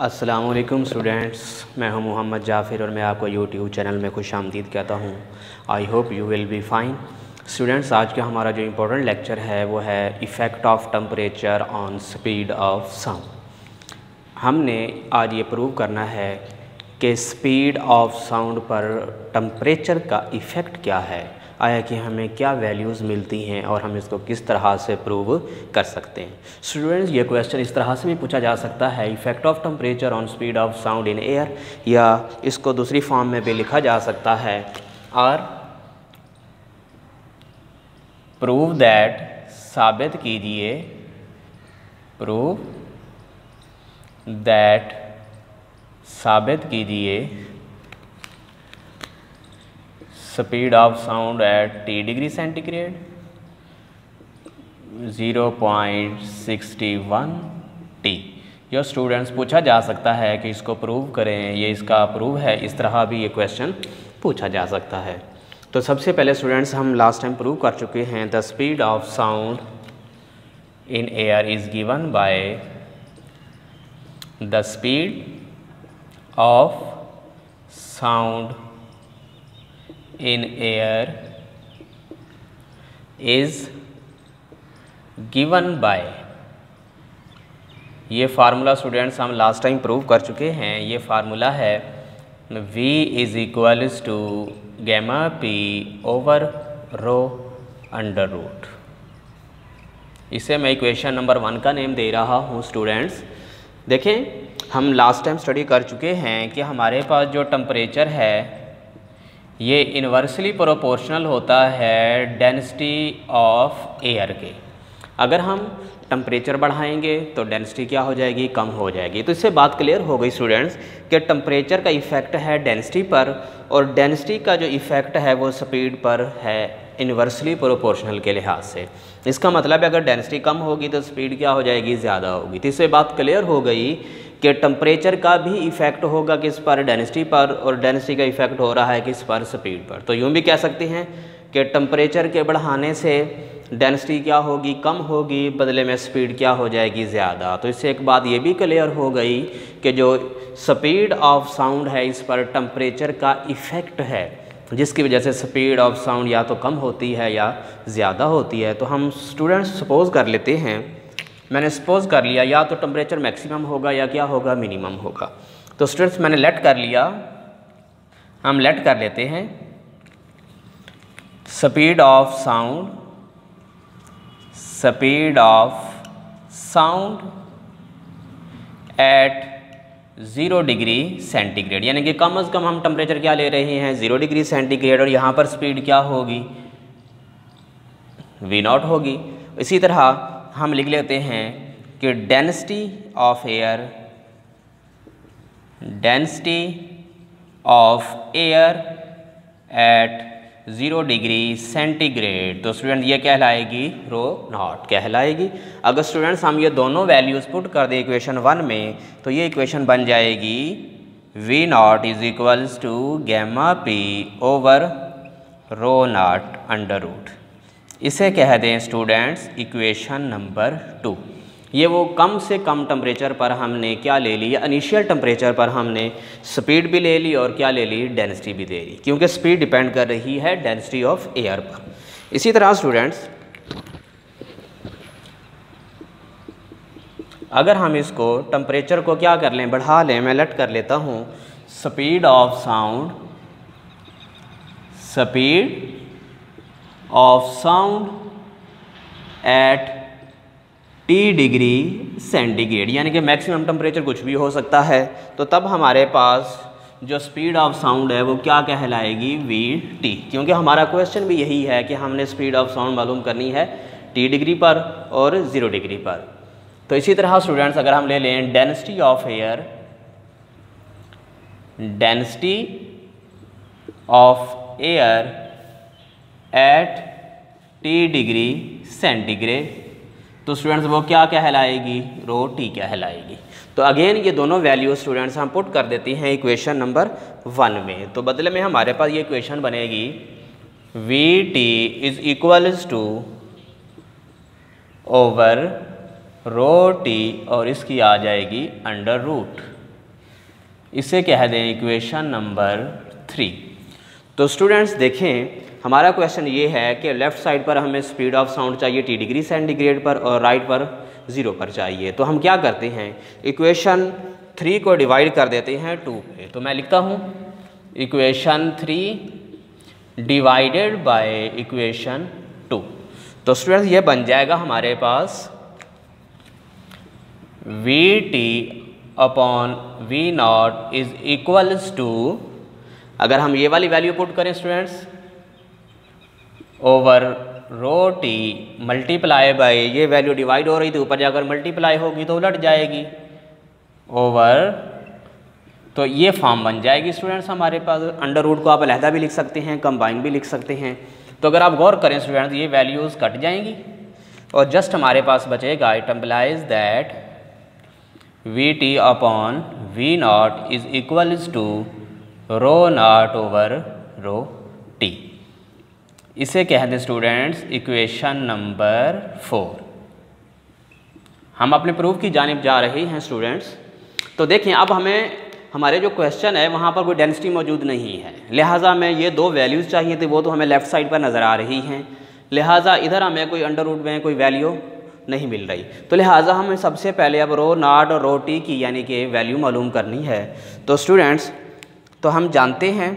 असलकुम स्टूडेंट्स, मैं हूँ मोहम्मद जाफ़िर और मैं आपको यूट्यूब चैनल में खुश आमदीद कहता हूँ। I hope you will be fine students आज का हमारा जो इम्पोर्टेंट लेक्चर है, वो है effect of temperature on speed of sound हमने आज ये प्रूव करना है कि स्पीड ऑफ़ साउंड पर टम्परेचर का इफ़ेक्ट क्या है। आया कि हमें क्या वैल्यूज़ मिलती हैं और हम इसको किस तरह से प्रूव कर सकते हैं। स्टूडेंट्स ये क्वेश्चन इस तरह से भी पूछा जा सकता है effect of temperature on speed of sound in air या इसको दूसरी फॉर्म में भी लिखा जा सकता है और प्रूव दैट साबित कीजिए प्रूव दैट साबित कीजिए speed of sound at T degree centigrade 0.61 T yo students पूछा जा सकता है कि इसको प्रूव करें, ये इसका प्रूव है, इस तरह भी ये क्वेश्चन पूछा जा सकता है। तो सबसे पहले स्टूडेंट्स हम लास्ट टाइम प्रूव कर चुके हैं the speed of sound in air is given by the speed of sound in air is given by. ये फार्मूला स्टूडेंट्स हम लास्ट टाइम प्रूव कर चुके हैं। ये फार्मूला है, v is equals to gamma P over rho under root इसे मैं equation number one का नेम दे रहा हूँ स्टूडेंट्स देखें, हम लास्ट टाइम स्टडी कर चुके हैं कि हमारे पास जो टम्परेचर है ये इन्वर्सली प्रोपोर्शनल होता है डेंसिटी ऑफ़ एयर के। अगर हम टम्परेचर बढ़ाएँगे तो डेंसिटी क्या हो जाएगी? कम हो जाएगी। तो इससे बात क्लियर हो गई स्टूडेंट्स कि टम्परेचर का इफ़ेक्ट है डेंसिटी पर, और डेंसिटी का जो इफ़ेक्ट है, वो स्पीड पर है इन्वर्सली प्रोपोर्शनल के लिहाज से। इसका मतलब है, अगर डेंसिटी कम होगी तो स्पीड क्या हो जाएगी? ज़्यादा होगी। तो इससे बात क्लियर हो गई कि टेम्परेचर का भी इफ़ेक्ट होगा किस पर? डेंसिटी पर और डेंसिटी का इफ़ेक्ट हो रहा है किस पर? स्पीड पर। तो यूँ भी कह सकते हैं कि टम्परेचर के बढ़ाने से डेंसिटी क्या होगी? कम होगी, बदले में स्पीड क्या हो जाएगी? ज़्यादा। तो इससे एक बात ये भी क्लियर हो गई कि जो स्पीड ऑफ़ साउंड है, इस पर टम्परेचर का इफ़ेक्ट है, जिसकी वजह से स्पीड ऑफ़ साउंड या तो कम होती है या ज़्यादा होती है। तो हम स्टूडेंट्स सपोज़ कर लेते हैं मैंने सपोज़ कर लिया, या तो टेम्परेचर मैक्सिमम होगा या क्या होगा? मिनिमम होगा। तो स्टूडेंट्स मैंने लेट कर लिया। हम लेट कर लेते हैं। Speed of sound speed of sound at zero degree centigrade यानी कि कम अज़ कम हम टेम्परेचर क्या ले रहे हैं? ज़ीरो डिग्री सेंटीग्रेड और यहाँ पर स्पीड क्या होगी? वी नॉट होगी। इसी तरह हम लिख लेते हैं कि density of air density of air at zero degree centigrade तो स्टूडेंट ये कहलाएगी रो नॉट कहलाएगी। अगर स्टूडेंट्स हम ये दोनों वैल्यूज़ पुट कर दें इक्वेशन वन में तो ये इक्वेशन बन जाएगी V nought is equals to gamma P over rho nought under root इसे कह दें स्टूडेंट्स इक्वेशन नंबर टू ये वो कम से कम टेम्परेचर पर हमने क्या ले ली? इनिशियल टेम्परेचर पर हमने स्पीड भी ले ली और क्या ले ली? डेंसिटी भी ले ली क्योंकि स्पीड डिपेंड कर रही है डेंसिटी ऑफ़ एयर पर. इसी तरह स्टूडेंट्स अगर हम इसको टेम्परेचर को क्या कर लें? बढ़ा लें, मैं लट कर लेता हूँ. Speed of sound speed of sound at T degree centigrade यानी कि मैक्सिमम टेम्परेचर कुछ भी हो सकता है। तो तब हमारे पास जो स्पीड ऑफ़ साउंड है, वो क्या कहलाएगी? वी टी क्योंकि हमारा क्वेश्चन भी यही है कि हमने स्पीड ऑफ़ साउंड मालूम करनी है टी डिग्री पर और ज़ीरो डिग्री पर। तो इसी तरह स्टूडेंट्स अगर हम ले लें density of air density of air at T degree centigrade तो स्टूडेंट्स वो क्या कहलाएगी रो टी कहलाएगी तो अगेन ये दोनों वैल्यू स्टूडेंट्स हम पुट कर देती हैं इक्वेशन नंबर वन में। तो बदले में हमारे पास ये इक्वेशन बनेगी V T is equals to over rho T और इसकी आ जाएगी अंडर रूट इसे कह दें इक्वेशन नंबर थ्री तो स्टूडेंट्स देखें हमारा क्वेश्चन ये है कि लेफ़्ट साइड पर हमें स्पीड ऑफ़ साउंड चाहिए टी डिग्री सेंटीग्रेड पर और राइट पर ज़ीरो पर चाहिए। तो हम क्या करते हैं? इक्वेशन थ्री को डिवाइड कर देते हैं टू पे। तो मैं लिखता हूँ equation three divided by equation two तो स्टूडेंट्स ये बन जाएगा हमारे पास V T upon V nought is equals to अगर हम ये वाली वैल्यू पुट करें students over rho T multiply by ये वैल्यू डिवाइड हो रही थी, ऊपर जाकर मल्टीप्लाई होगी तो उलट जाएगी। ओवर तो ये फॉर्म बन जाएगी स्टूडेंट्स हमारे पास। अंडर रूट को आप अलहदा भी लिख सकते हैं कंबाइन भी लिख सकते हैं। तो अगर आप गौर करें स्टूडेंट्स ये वैल्यूज़ कट जाएँगी। और जस्ट हमारे पास बचेगा it implies that V T upon V nought is equals to rho nought over rho T इसे कहते स्टूडेंट्स इक्वेशन नंबर फोर हम अपने प्रूफ की जानब जा रहे हैं स्टूडेंट्स तो देखें अब हमें, हमारे जो क्वेश्चन है, वहाँ पर कोई डेंसिटी मौजूद नहीं है. लिहाजा में ये दो वैल्यूज़ चाहिए थे, वो तो हमें लेफ़्ट साइड पर नज़र आ रही हैं. लिहाजा इधर हमें कोई अंडर रूट में कोई वैल्यू नहीं मिल रही. तो लिहाजा हमें सबसे पहले अब रो नाट और रो टी की यानी कि वैल्यू मालूम करनी है. तो स्टूडेंट्स तो हम जानते हैं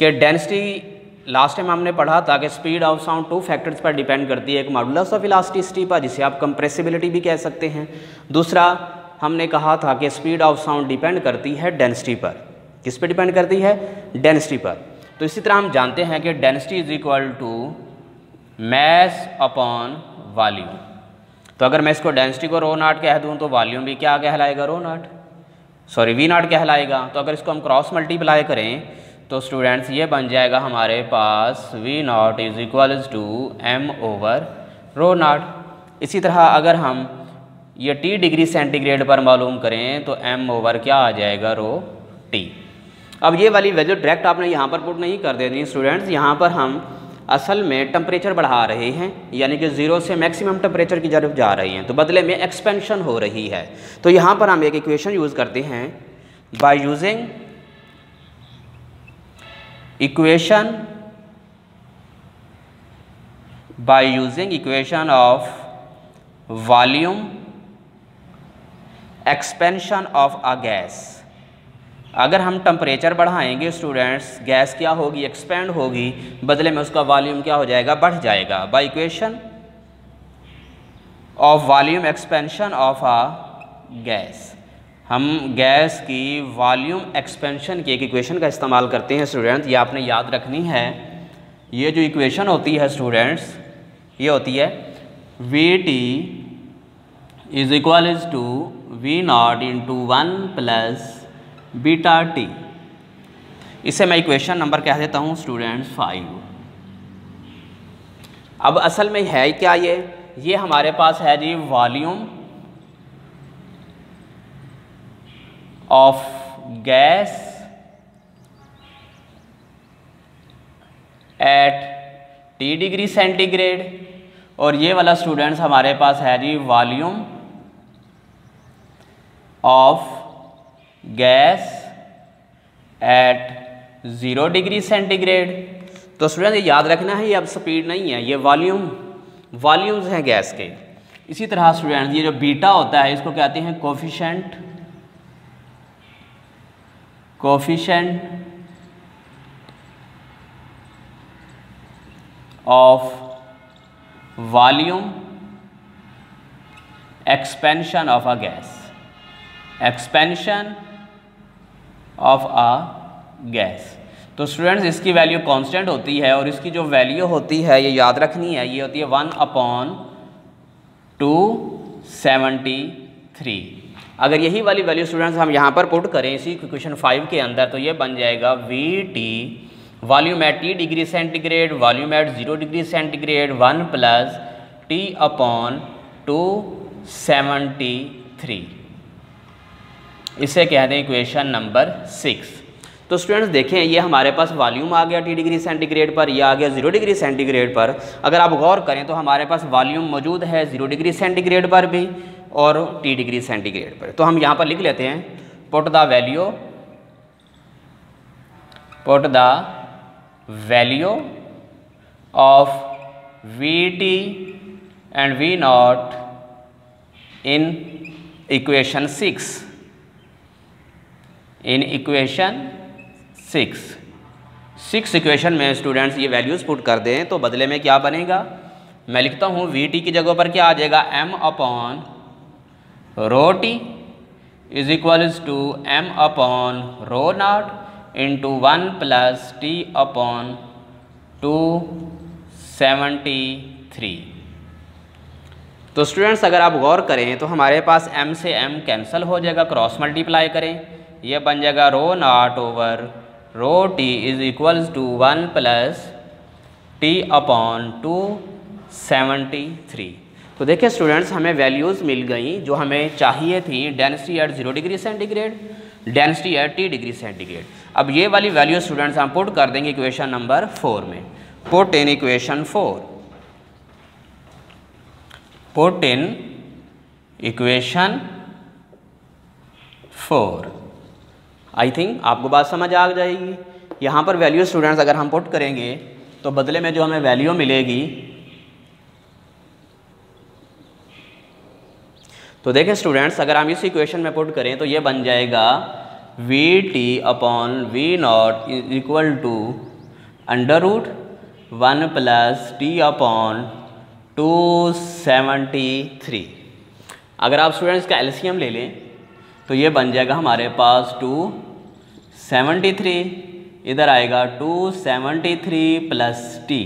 कि डेंसिटी लास्ट टाइम हमने पढ़ा था कि speed of sound two factors पर डिपेंड करती है, एक मॉडुलस ऑफ़ इलास्टिसिटी पर, जिसे आप कंप्रेसिबिलिटी भी कह सकते हैं। दूसरा, हमने कहा था कि स्पीड ऑफ़ साउंड डिपेंड करती है डेंसिटी पर। किस पर डिपेंड करती है? डेंसिटी पर। तो इसी तरह हम जानते हैं कि density is equal to mass upon volume तो अगर मैं इसको डेंसिटी को रो नाट कह दूँ तो वॉल्यूम भी क्या कहलाएगा? रो नाट सॉरी वी नाट कहलाएगा। तो अगर इसको हम क्रॉस मल्टीप्लाई करें तो स्टूडेंट्स ये बन जाएगा हमारे पास V nought is equals to M over rho nought इसी तरह अगर हम ये टी डिग्री सेंटीग्रेड पर मालूम करें तो एम ओवर क्या आ जाएगा? रो टी अब ये वाली वैल्यू डायरेक्ट आपने यहाँ पर पुट नहीं कर देनी स्टूडेंट्स यहाँ पर हम असल में टेम्परेचर बढ़ा रहे हैं, यानी कि ज़ीरो से मैक्सिमम टेम्परेचर की तरफ़ जा रही हैं। तो बदले में एक्सपेंशन हो रही है। तो यहाँ पर हम एक इक्वेशन यूज़ करते हैं by using equation by using equation of volume expansion of a gas. अगर हम टेम्परेचर बढ़ाएँगे स्टूडेंट्स गैस क्या होगी? एक्सपेंड होगी। बदले में उसका वॉल्यूम क्या हो जाएगा? बढ़ जाएगा। By equation of volume expansion of a gas हम गैस की वॉल्यूम एक्सपेंशन की एक इक्वेशन का इस्तेमाल करते हैं स्टूडेंट्स ये आपने याद रखनी है। ये जो इक्वेशन होती है स्टूडेंट्स, ये होती है V T is equal is to V nought to one plus beta T इसे मैं इक्वेशन नंबर कह देता हूँ, स्टूडेंट्स फाइव अब असल में है क्या ये? ये हमारे पास है जी volume of gas at T degree centigrade और ये वाला स्टूडेंट्स हमारे पास है जी volume of gas at zero degree centigrade तो स्टूडेंट ये याद रखना है, ये अब स्पीड नहीं है, ये वॉल्यूम वॉल्यूम्स हैं गैस के। इसी तरह स्टूडेंट ये जो बीटा होता है, इसको कहते हैं coefficient coefficient of volume expansion of a gas. Expansion of a gas. तो स्टूडेंट्स इसकी वैल्यू कांस्टेंट होती है और इसकी जो वैल्यू होती है, ये याद रखनी है, ये होती है one upon two seventy three अगर यही वाली वैल्यू स्टूडेंट्स हम यहाँ पर पुट करें इसी क्वेश्चन फाइव के अंदर तो ये बन जाएगा V T volume at T degree centigrade volume at zero degree centigrade one plus T upon two seventy three इसे कहते हैं इक्वेशन नंबर सिक्स तो स्टूडेंट्स देखें, ये हमारे पास वॉल्यूम आ गया टी डिग्री सेंटीग्रेड पर, ये आ गया ज़ीरो डिग्री सेंटीग्रेड पर। अगर आप गौर करें तो हमारे पास वॉल्यूम मौजूद है ज़ीरो डिग्री सेंटीग्रेड पर भी। और टी डिग्री सेंटीग्रेड पर। तो हम यहाँ पर लिख लेते हैं, put the value, put the value of Vt and V naught in equation 6 in equation 6 six equation में स्टूडेंट्स ये वैल्यूज़ पुट कर दें तो बदले में क्या बनेगा? मैं लिखता हूँ वी टी की जगह पर क्या आ जाएगा? M upon rho T is equals to M upon rho not into one plus T upon two seventy three तो स्टूडेंट्स अगर आप गौर करें तो हमारे पास m से m कैंसिल हो जाएगा क्रॉस मल्टीप्लाई करें। यह बन जाएगा rho naught over rho t is equals to one plus t upon two seventy three तो देखिए स्टूडेंट्स हमें वैल्यूज़ मिल गई, जो हमें चाहिए थी density at zero degree centigrade density at t degree centigrade अब ये वाली वैल्यू स्टूडेंट्स हम पुट कर देंगे इक्वेशन नंबर फोर में. Put in equation four put in equation four I think आपको बात समझ आ जाएगी. यहाँ पर वैल्यू स्टूडेंट्स अगर हम पुट करेंगे तो बदले में जो हमें वैल्यू मिलेगी तो देखें स्टूडेंट्स अगर हम इस इक्वेशन में पुट करें तो ये बन जाएगा v t upon v naught is equal to under root one plus t upon two seventy three अगर आप स्टूडेंट्स का एलसीएम ले लें तो ये बन जाएगा हमारे पास टू सेवेंटी थ्री इधर आएगा two seventy three plus t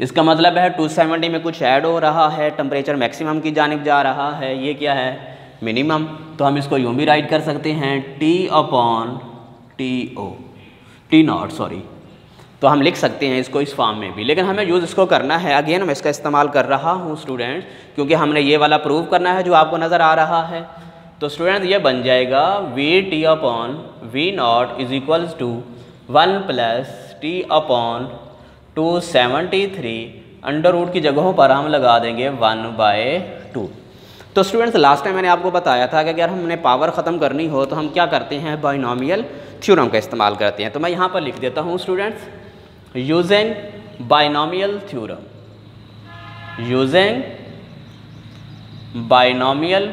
इसका मतलब है टू सेवेंटी में कुछ ऐड हो रहा है टेम्परेचर मैक्सिमम की जानब जा रहा है, ये क्या है? मिनिमम तो हम इसको यूँ भी राइट कर सकते हैं t upon t o t naught sorry तो हम लिख सकते हैं इसको इस फॉर्म में भी, लेकिन हमें यूज़ इसको करना है। अगेन मैं इसका इस्तेमाल कर रहा हूँ स्टूडेंट क्योंकि हमने ये वाला प्रूव करना है जो आपको नज़र आ रहा है। तो स्टूडेंट ये बन जाएगा v t upon v naught is equals to one plus t upon two seventy three under root की जगहों पर हम लगा देंगे वन बाय टू तो स्टूडेंट्स लास्ट टाइम मैंने आपको बताया था कि अगर हमने पावर ख़त्म करनी हो तो हम क्या करते हैं? बाइनोमियल थ्योरम का इस्तेमाल करते हैं। तो मैं यहाँ पर लिख देता हूँ students using binomial theorem. Using binomial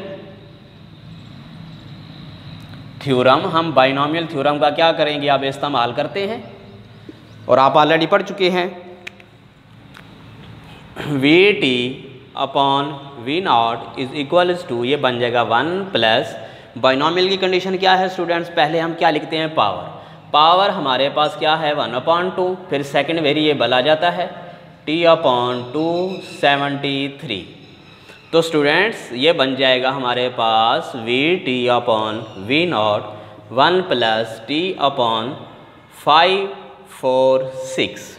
theorem हम बाइनोमियल थ्योरम का क्या करेंगे? आप इस्तेमाल करते हैं। और आप ऑलरेडी पढ़ चुके हैं। V t upon v naught is equals to ये बन जाएगा वन प्लस बाइनोमियल की कंडीशन क्या है स्टूडेंट्स पहले हम क्या लिखते हैं? पावर पावर हमारे पास क्या है? वन अपॉन टू फिर सेकेंड वेरिएबल आ जाता है। T upon two seventy three तो स्टूडेंट्स ये बन जाएगा हमारे पास v t upon v naught one plus t upon five four six.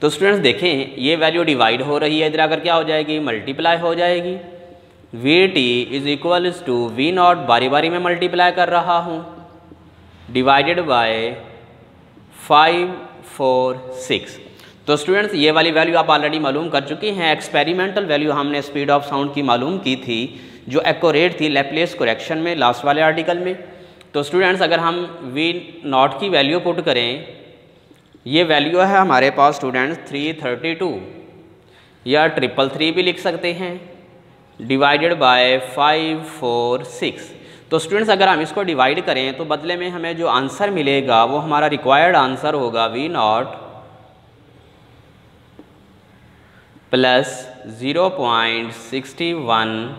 तो स्टूडेंट्स देखें, ये वैल्यू डिवाइड हो रही है, इधर अगर क्या हो जाएगी? मल्टीप्लाई हो जाएगी। V t is equals to v naught बारी बारी में मल्टीप्लाई कर रहा हूँ। Divided by five four six तो स्टूडेंट्स ये वाली वैल्यू आप ऑलरेडी मालूम कर चुकी हैं। एक्सपेरिमेंटल वैल्यू हमने स्पीड ऑफ़ साउंड की मालूम की थी, जो एक्यूरेट थी लेपलेस करेक्शन में लास्ट वाले आर्टिकल में। तो स्टूडेंट्स अगर हम वी नॉट की वैल्यू पुट करें ये वैल्यू है हमारे पास स्टूडेंट्स थ्री थर्टी टू या ट्रिपल थ्री भी लिख सकते हैं divided by five four six तो स्टूडेंट्स अगर हम इसको डिवाइड करें तो बदले में हमें जो आंसर मिलेगा, वो हमारा रिक्वायर्ड आंसर होगा v naught plus zero point sixty one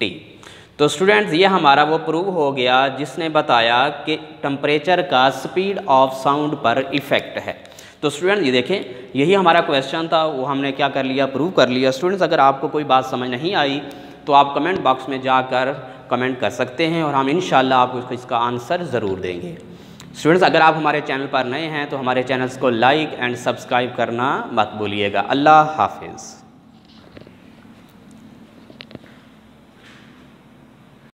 t तो स्टूडेंट्स ये हमारा वो प्रूव हो गया जिसने बताया कि टम्परेचर का स्पीड ऑफ़ साउंड पर इफ़ेक्ट है। तो स्टूडेंट ये देखें, यही हमारा क्वेश्चन था, वो हमने क्या कर लिया प्रूव कर लिया। स्टूडेंट्स अगर आपको कोई बात समझ नहीं आई तो आप कमेंट बॉक्स में जाकर कमेंट कर सकते हैं और हम इन आपको इसका आंसर ज़रूर देंगे। स्टूडेंट्स अगर आप हमारे चैनल पर नए हैं तो हमारे चैनल्स को लाइक एंड सब्सक्राइब करना मत भूलिएगा। अल्लाह हाफिज़।